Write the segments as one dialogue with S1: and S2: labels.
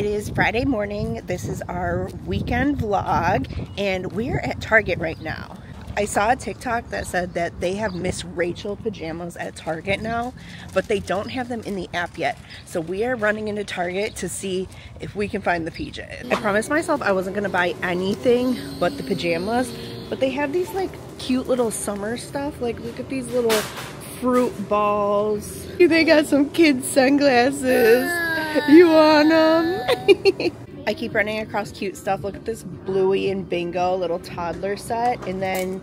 S1: It is Friday morning. This is our weekend vlog, and we're at Target right now. I saw a TikTok that said that they have Miss Rachel pajamas at Target now, but they don't have them in the app yet. So we are running into Target to see if we can find the PJs. I promised myself I wasn't gonna buy anything but the pajamas, but they have these like cute little summer stuff. Like look at these little fruit balls. They got some kids sunglasses. You want them? I keep running across cute stuff. Look at this Bluey and Bingo little toddler set. And then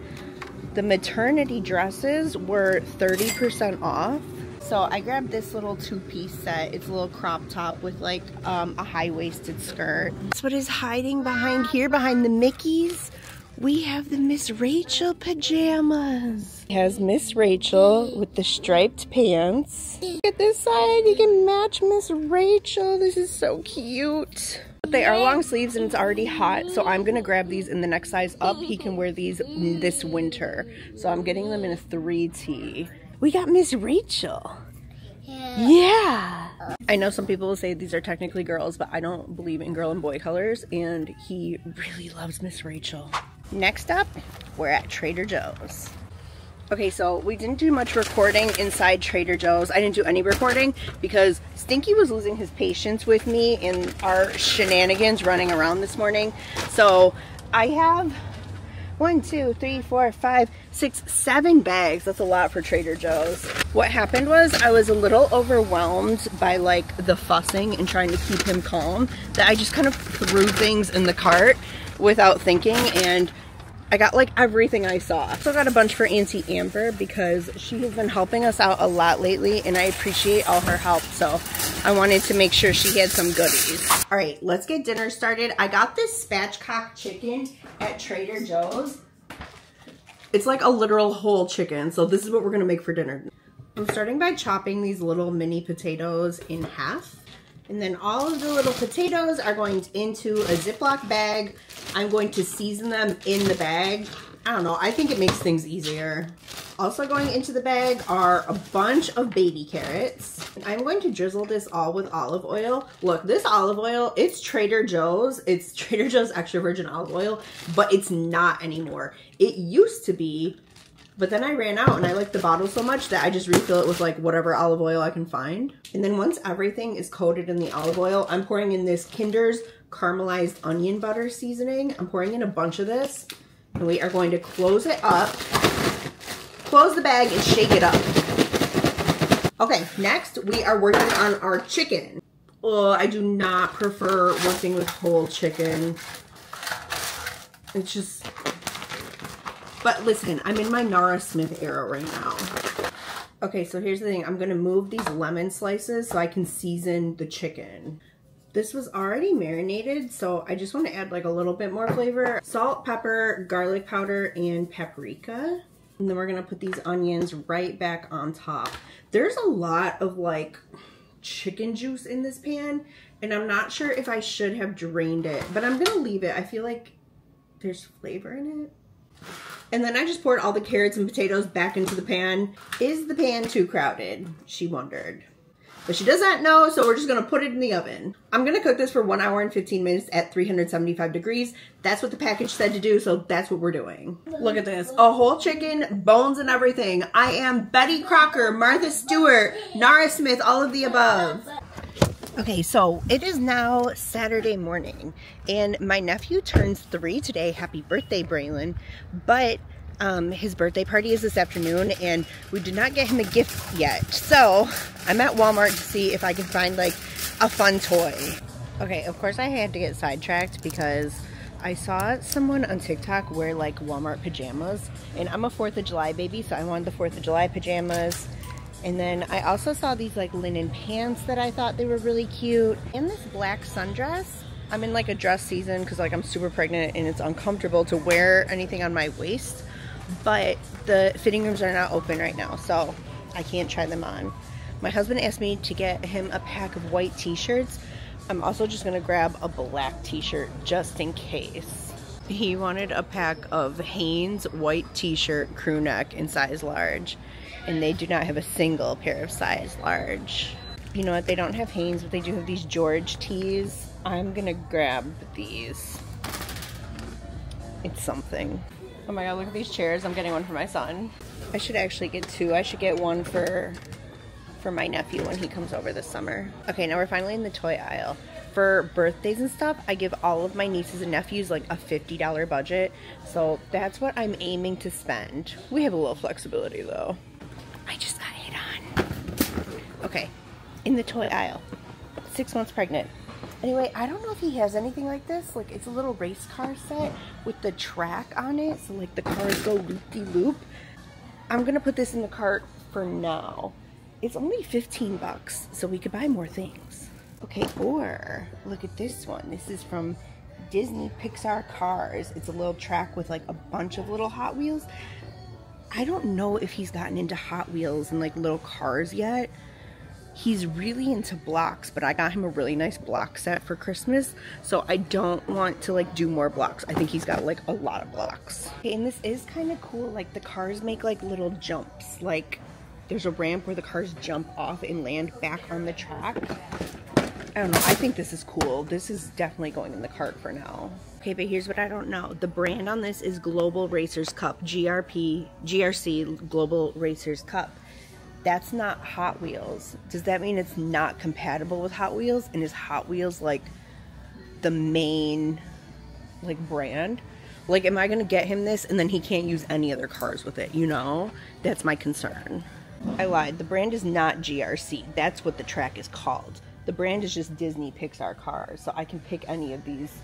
S1: the maternity dresses were 30% off. So I grabbed this little two-piece set. It's a little crop top with like um, a high-waisted skirt. That's what is hiding behind here, behind the Mickeys. We have the Miss Rachel pajamas. It has Miss Rachel with the striped pants. Look at this side, you can match Miss Rachel. This is so cute. But they are long sleeves and it's already hot, so I'm gonna grab these in the next size up. He can wear these this winter. So I'm getting them in a 3T. We got Miss Rachel. Yeah. I know some people will say these are technically girls, but I don't believe in girl and boy colors, and he really loves Miss Rachel. Next up, we're at Trader Joe's. Okay, so we didn't do much recording inside Trader Joe's. I didn't do any recording because Stinky was losing his patience with me in our shenanigans running around this morning. So I have one, two, three, four, five, six, seven bags. That's a lot for Trader Joe's. What happened was I was a little overwhelmed by like the fussing and trying to keep him calm that I just kind of threw things in the cart without thinking and I got like everything I saw. So I got a bunch for Auntie Amber because she has been helping us out a lot lately and I appreciate all her help. So I wanted to make sure she had some goodies. All right, let's get dinner started. I got this spatchcock chicken at Trader Joe's. It's like a literal whole chicken. So this is what we're gonna make for dinner. I'm starting by chopping these little mini potatoes in half. And then all of the little potatoes are going into a Ziploc bag. I'm going to season them in the bag. I don't know, I think it makes things easier. Also going into the bag are a bunch of baby carrots. And I'm going to drizzle this all with olive oil. Look, this olive oil, it's Trader Joe's. It's Trader Joe's extra virgin olive oil, but it's not anymore. It used to be but then I ran out and I like the bottle so much that I just refill it with like whatever olive oil I can find. And then once everything is coated in the olive oil, I'm pouring in this Kinder's caramelized onion butter seasoning. I'm pouring in a bunch of this and we are going to close it up, close the bag and shake it up. Okay, next we are working on our chicken. Oh, I do not prefer working with whole chicken. It's just, but listen, I'm in my Nara Smith era right now. Okay, so here's the thing. I'm going to move these lemon slices so I can season the chicken. This was already marinated, so I just want to add like a little bit more flavor. Salt, pepper, garlic powder, and paprika. And then we're going to put these onions right back on top. There's a lot of like chicken juice in this pan, and I'm not sure if I should have drained it, but I'm going to leave it. I feel like there's flavor in it. And then I just poured all the carrots and potatoes back into the pan. Is the pan too crowded? She wondered. But she does not know, so we're just gonna put it in the oven. I'm gonna cook this for one hour and 15 minutes at 375 degrees. That's what the package said to do, so that's what we're doing. Look at this, a whole chicken, bones and everything. I am Betty Crocker, Martha Stewart, Nara Smith, all of the above. Okay, so it is now Saturday morning, and my nephew turns three today. Happy birthday, Braylon. But um, his birthday party is this afternoon, and we did not get him a gift yet. So I'm at Walmart to see if I can find like a fun toy. Okay, of course I had to get sidetracked because I saw someone on TikTok wear like Walmart pajamas, and I'm a 4th of July baby, so I wanted the 4th of July pajamas. And then I also saw these like linen pants that I thought they were really cute. And this black sundress. I'm in like a dress season because like I'm super pregnant and it's uncomfortable to wear anything on my waist. But the fitting rooms are not open right now, so I can't try them on. My husband asked me to get him a pack of white t-shirts. I'm also just gonna grab a black t-shirt just in case. He wanted a pack of Hanes white t-shirt crew neck in size large and they do not have a single pair of size large. You know what, they don't have Hanes, but they do have these George tees. I'm gonna grab these. It's something. Oh my god, look at these chairs. I'm getting one for my son. I should actually get two. I should get one for for my nephew when he comes over this summer. Okay, now we're finally in the toy aisle. For birthdays and stuff, I give all of my nieces and nephews like a $50 budget. So that's what I'm aiming to spend. We have a little flexibility though. Okay, in the toy aisle. Six months pregnant. Anyway, I don't know if he has anything like this. Like, it's a little race car set with the track on it. So, like, the cars go loop-de-loop. -loop. I'm going to put this in the cart for now. It's only 15 bucks, so we could buy more things. Okay, or look at this one. This is from Disney Pixar Cars. It's a little track with, like, a bunch of little Hot Wheels. I don't know if he's gotten into Hot Wheels and, like, little cars yet he's really into blocks but i got him a really nice block set for christmas so i don't want to like do more blocks. I think he's got like a lot of blocks. Okay, and this is kind of cool like the cars make like little jumps. Like there's a ramp where the cars jump off and land back on the track. I don't know i think this is cool. This is definitely going in the cart for now. Okay but here's what i don't know. The brand on this is global racers cup grp grc global racers cup that's not Hot Wheels. Does that mean it's not compatible with Hot Wheels? And is Hot Wheels like the main like brand? Like, am I gonna get him this and then he can't use any other cars with it? You know, that's my concern. I lied. The brand is not GRC. That's what the track is called. The brand is just Disney Pixar cars. So I can pick any of these,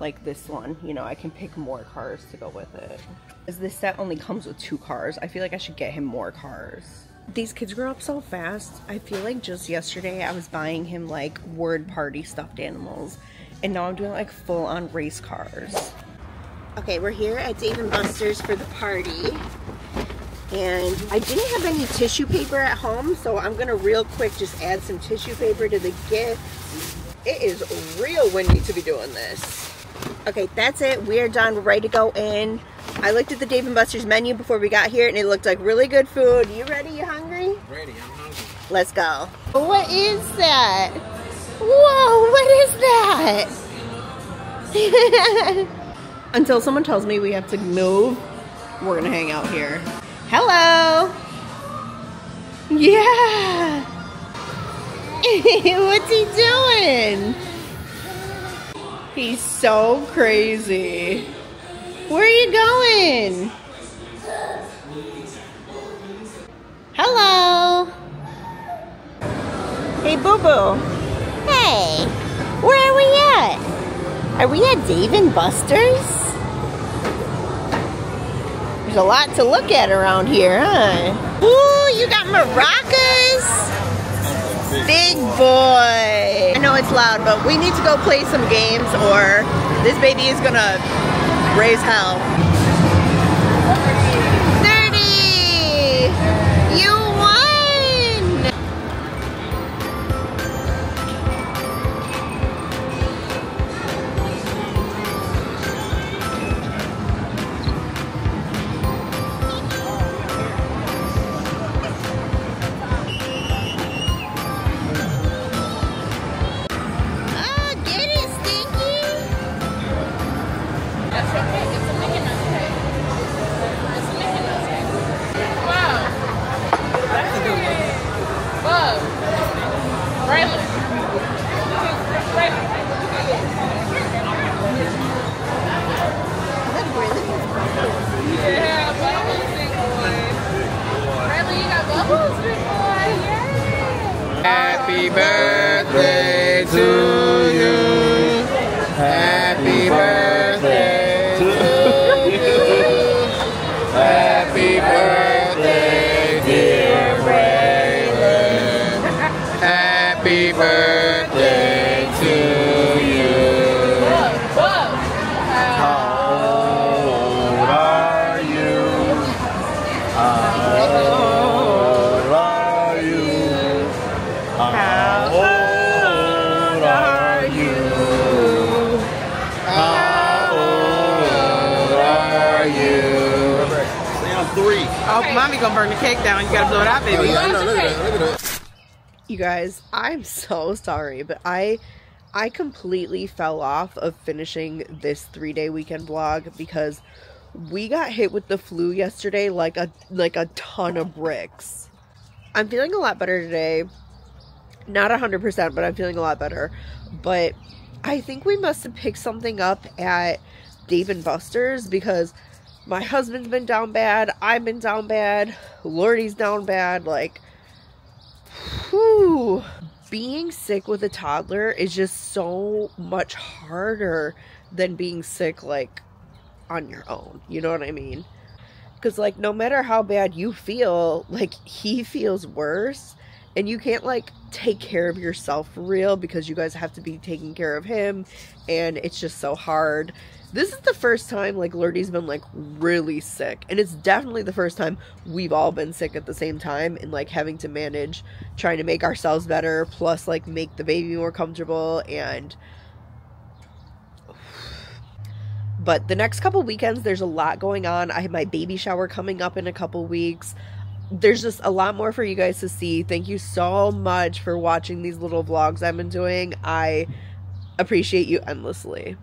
S1: like this one. You know, I can pick more cars to go with it. As this set only comes with two cars, I feel like I should get him more cars these kids grow up so fast. I feel like just yesterday I was buying him like word party stuffed animals and now I'm doing like full on race cars. Okay, we're here at Dave & Buster's for the party. And I didn't have any tissue paper at home, so I'm gonna real quick just add some tissue paper to the gift. It is real windy to be doing this. Okay, that's it. We are done. We're ready to go in. I looked at the Dave & Buster's menu before we got here and it looked like really good food. You ready? You hungry?
S2: Ready, I'm hungry.
S1: Let's go. What is that? Whoa, what is that? Until someone tells me we have to move, we're gonna hang out here. Hello. Yeah. What's he doing? He's so crazy. Where are you going? Hello. Hey, Boo Boo. Hey, where are we at? Are we at Dave and Buster's? There's a lot to look at around here, huh? Ooh, you got maracas. Big boy. I know it's loud, but we need to go play some games or this baby is gonna raise hell.
S3: Mommy gonna burn the cake down. You gotta blow it out,
S4: Oh,
S3: baby.
S4: yeah, I know. Look at that. Look at that.
S1: You guys, I'm so sorry, but I I completely fell off of finishing this three day weekend vlog because we got hit with the flu yesterday like a like a ton of bricks. I'm feeling a lot better today. Not 100%, but I'm feeling a lot better. But I think we must have picked something up at Dave and Buster's because my husband's been down bad, I've been down bad, Lordy's down bad, like whew being sick with a toddler is just so much harder than being sick like on your own. You know what I mean? Because, like, no matter how bad you feel, like, he feels worse. And you can't, like, take care of yourself real because you guys have to be taking care of him. And it's just so hard. This is the first time, like, Lurdy's been, like, really sick. And it's definitely the first time we've all been sick at the same time and, like, having to manage trying to make ourselves better, plus, like, make the baby more comfortable and But the next couple weekends, there's a lot going on. I have my baby shower coming up in a couple weeks. There's just a lot more for you guys to see. Thank you so much for watching these little vlogs I've been doing. I appreciate you endlessly.